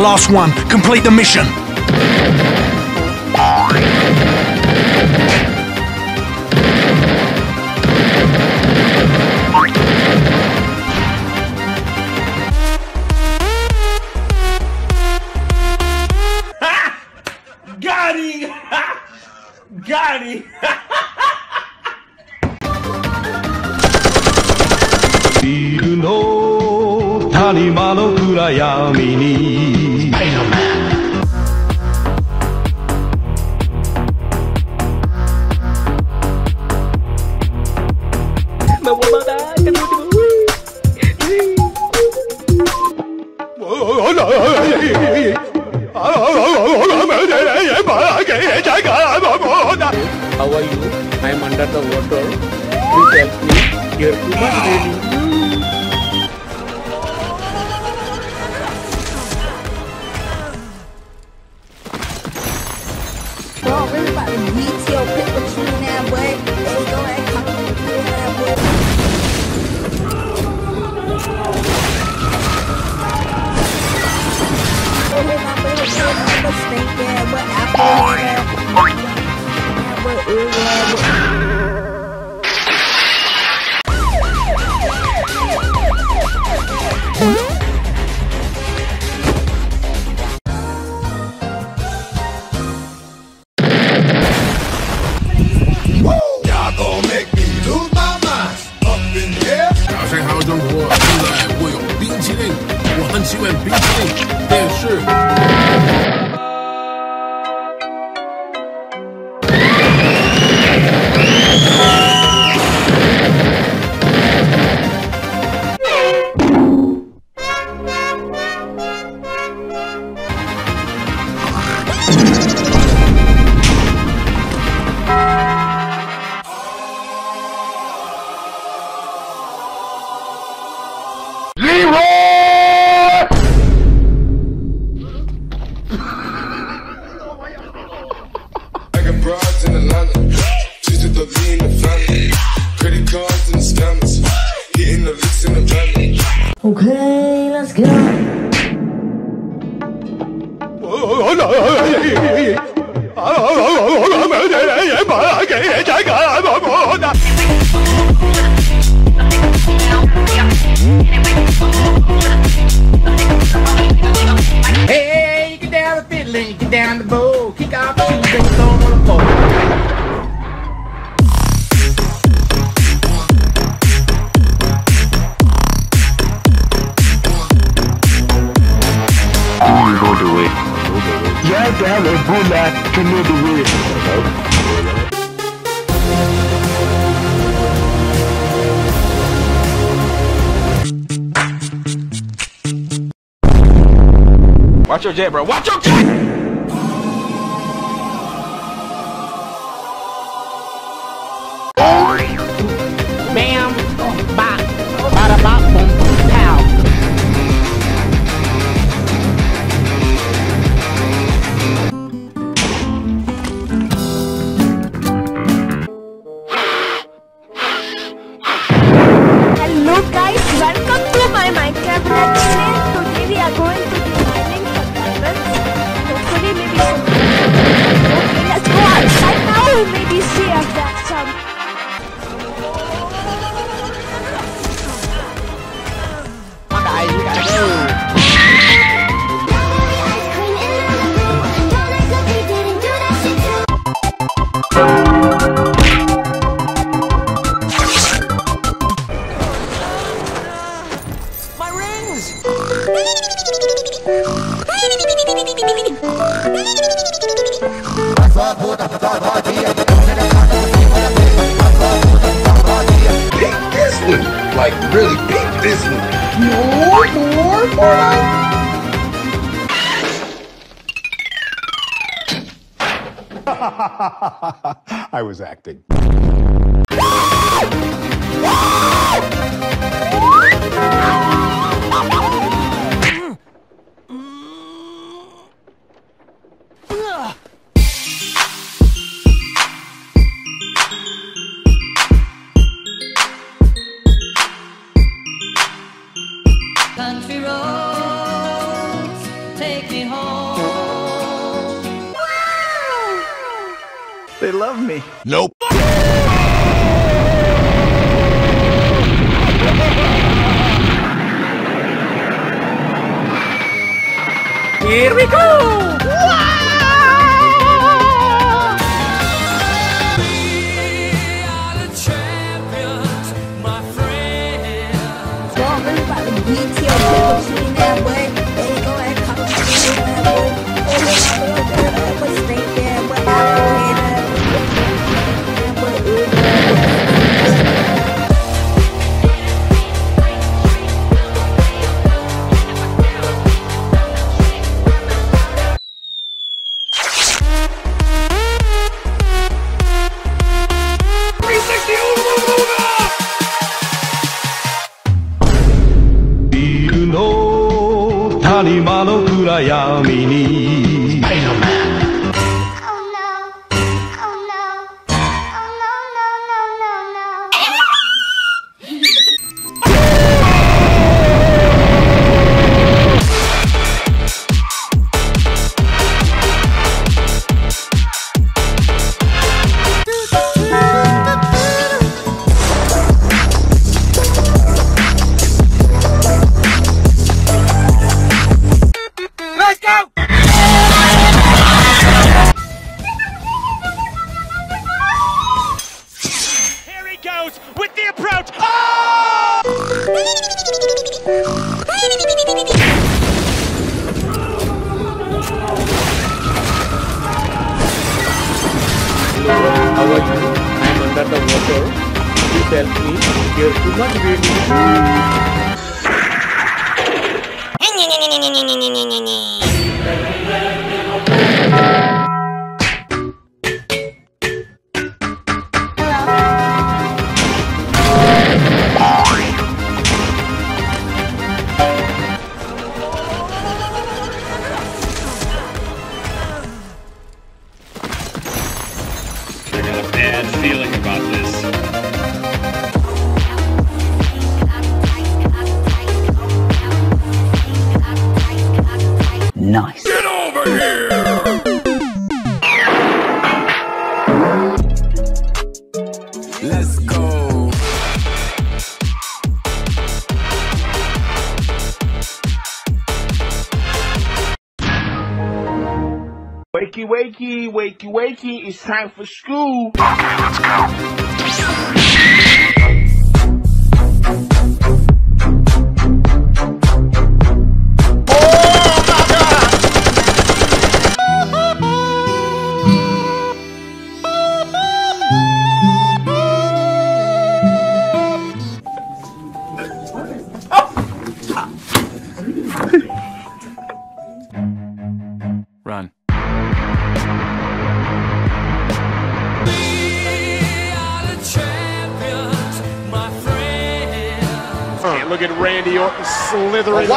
last one. Complete the mission. Got him! Ooh, broads in Atlanta. Twisted the in the family. Credit cards and. Hitting the licks in the. Okay, let's go. Oh, no. Watch your jet, bro. Watch your jet! Pick this one! Like, really pick this one! More! I was acting. Here we go! wakey, wakey, wakey, it's time for school. Okay, let's go. Oh my god!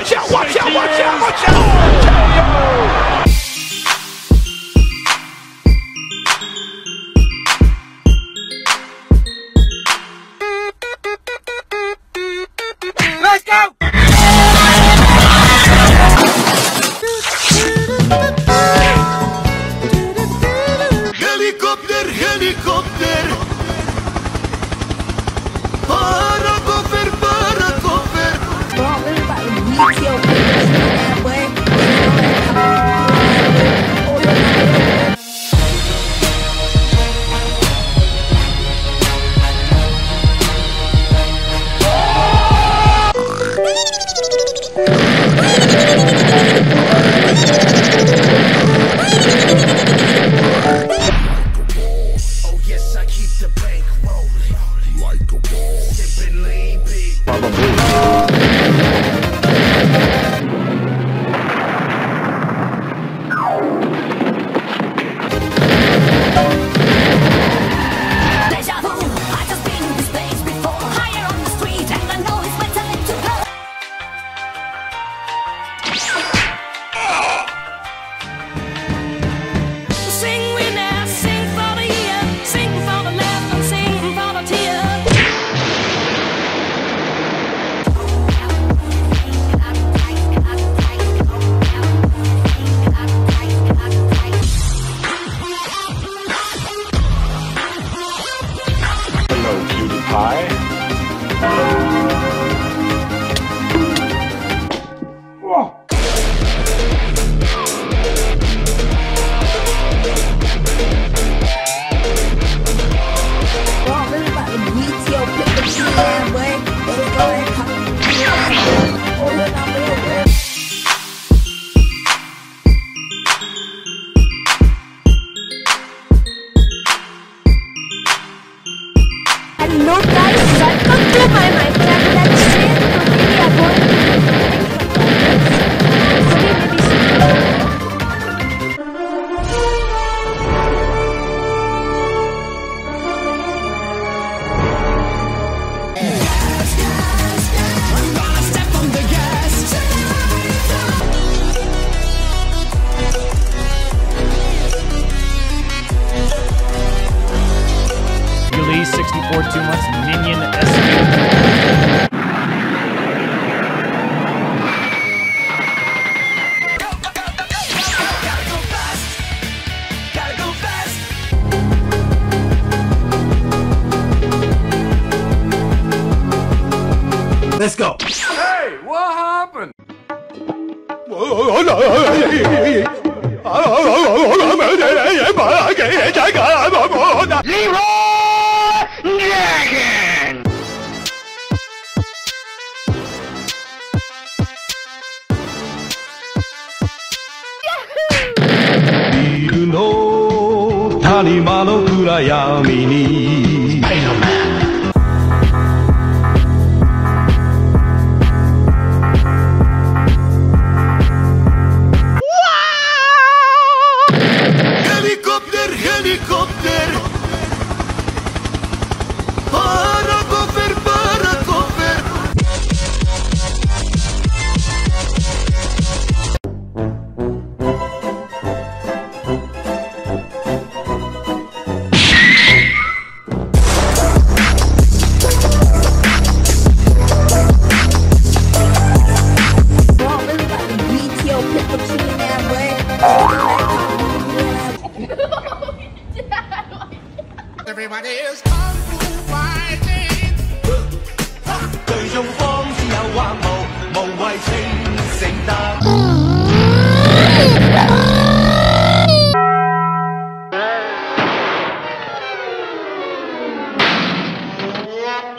Watch out!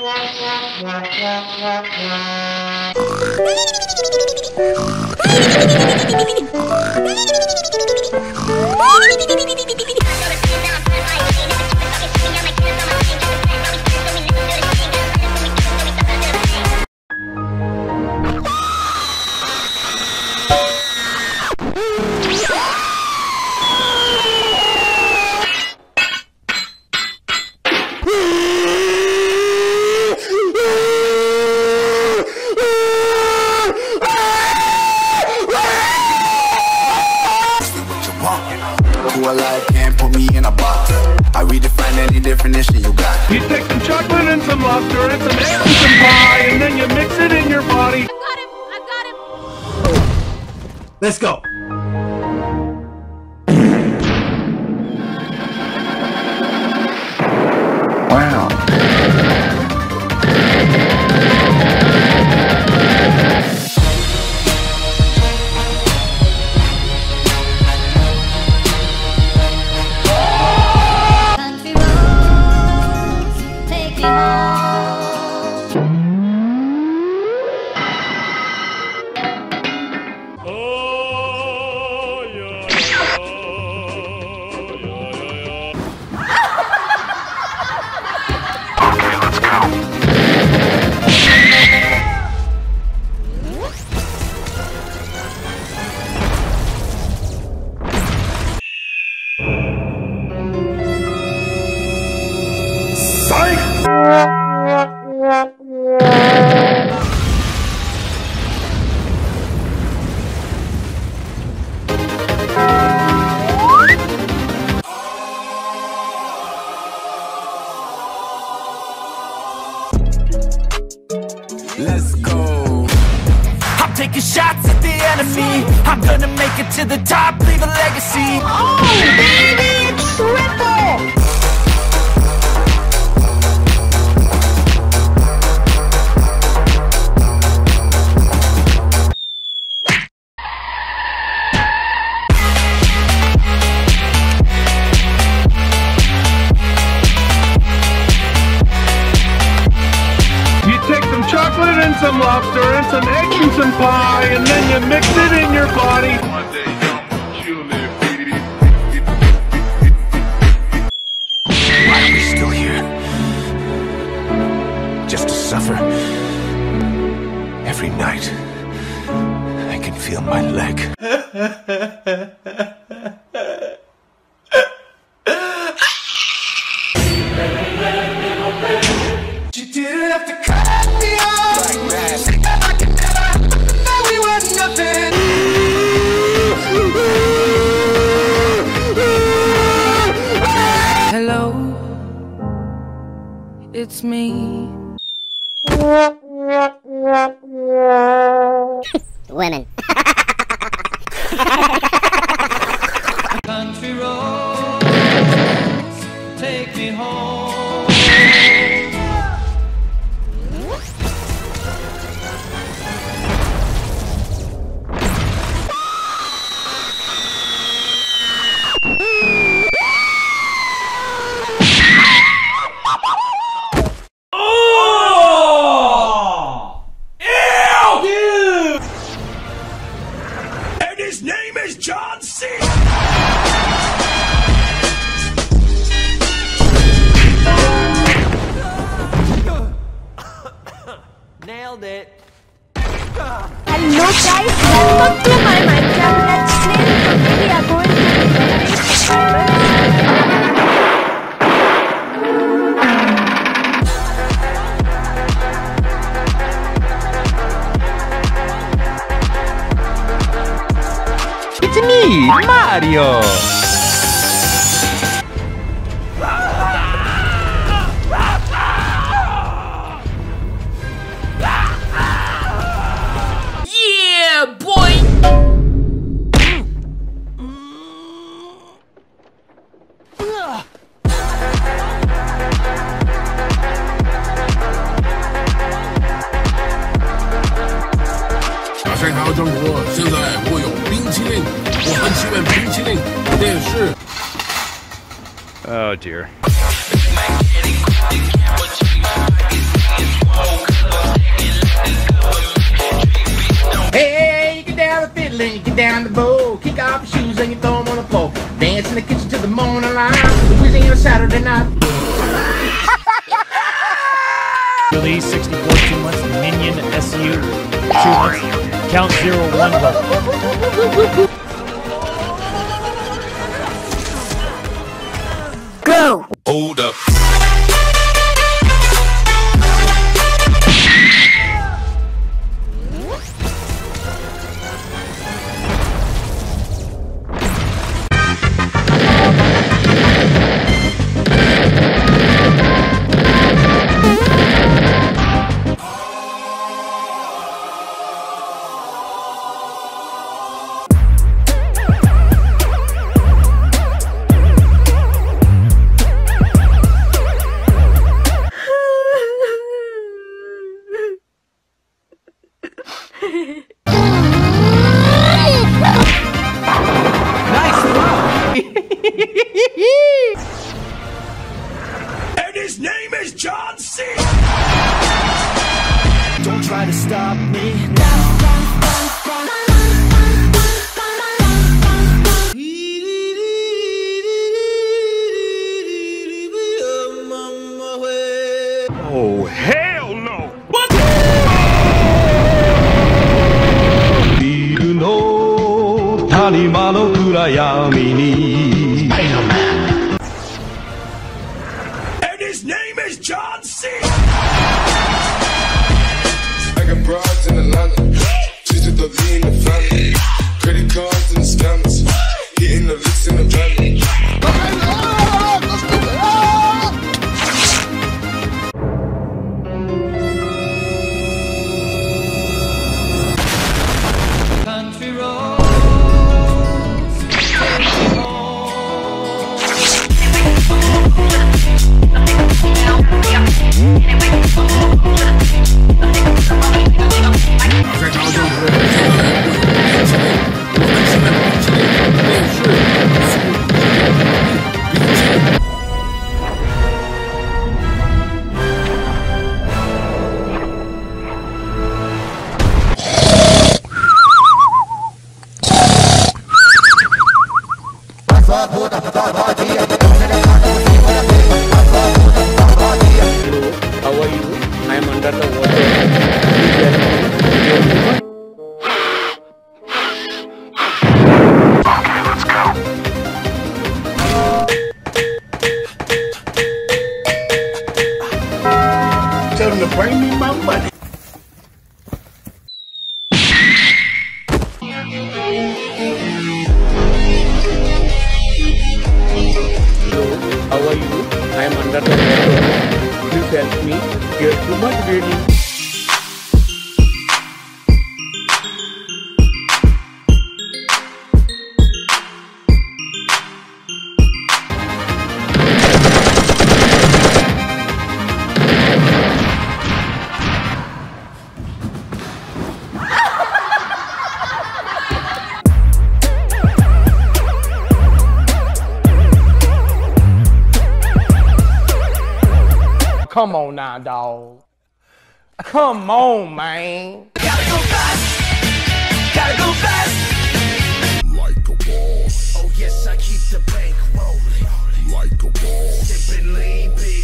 I gotta clean up my life, you know to the top, leave a legacy. Feel my leg. 打开哈张国，现在我有冰淇淋，我很喜欢冰淇淋。电视 Oh dear. Hey, you get down the fiddle and you get down the bow. Kick off your shoes and you throw 'em on the floor. Dance in the kitchen till the morning light. Louisiana Saturday night. Release 64 two months. Minion SU two months. Count zero one month. Go! Hold up. da, da, Come on now, dog. Come on, man. Gotta go fast. Gotta go fast. Like a boss. Oh yes, I keep the bank rolling. Like a boss. Sipping lean big.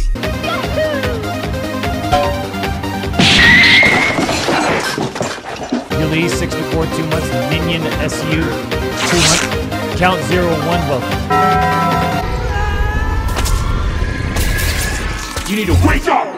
Yuli, 64, two months. Minion SU, two months. Count zero one, welcome. You need to wake up!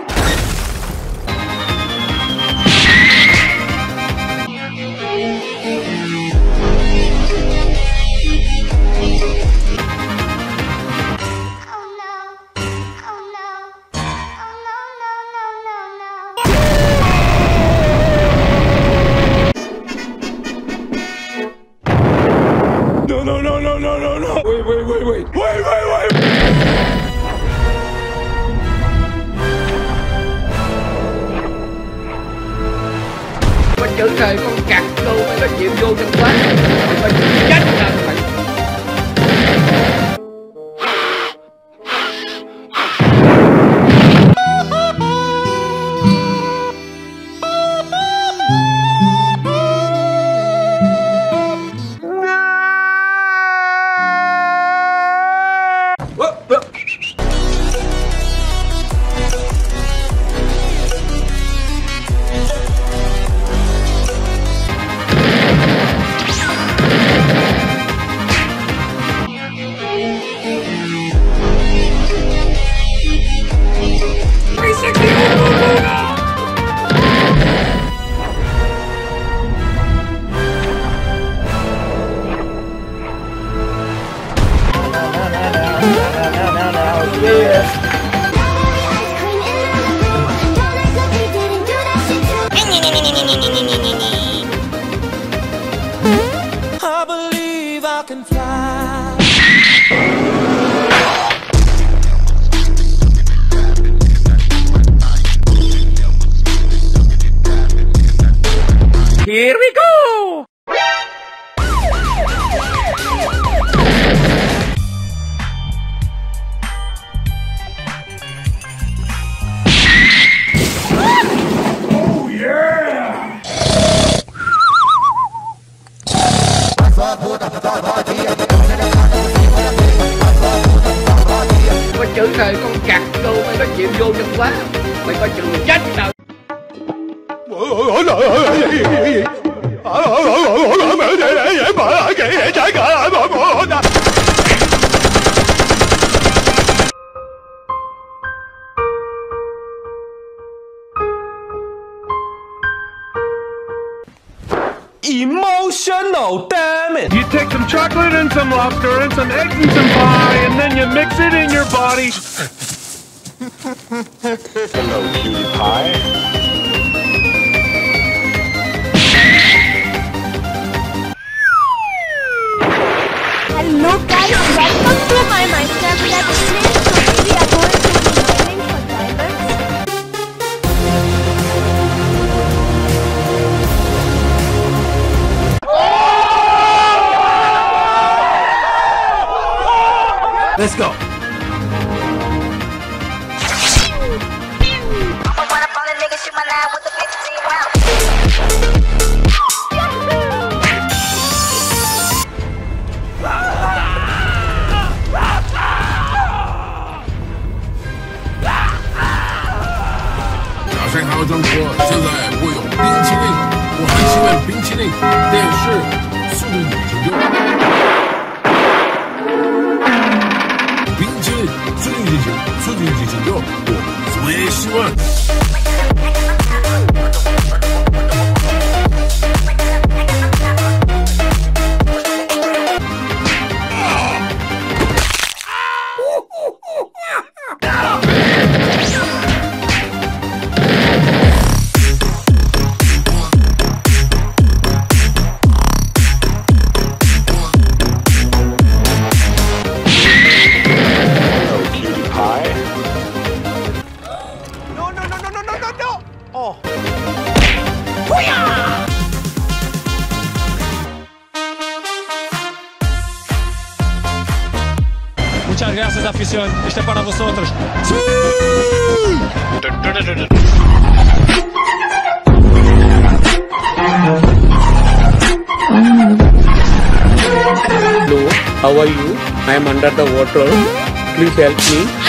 Vô mày có chịu vô trong quá Mày có chịu chết đâu Emotional, damn it! You take some chocolate and some lobster and some eggs and some pie, and then you mix it in your body. Hello, cutie pie. Hello guys, welcome to my Minecraft Let's Play. Today we are going to be mining for diamonds. Let's go. 早上还要装车，现在我有冰淇淋，我还希冰淇淋电视送进去，冰淇淋送进去，送进去就掉，我最希望。Para vosotros. Hello, how are you? I am under the water. Please help me.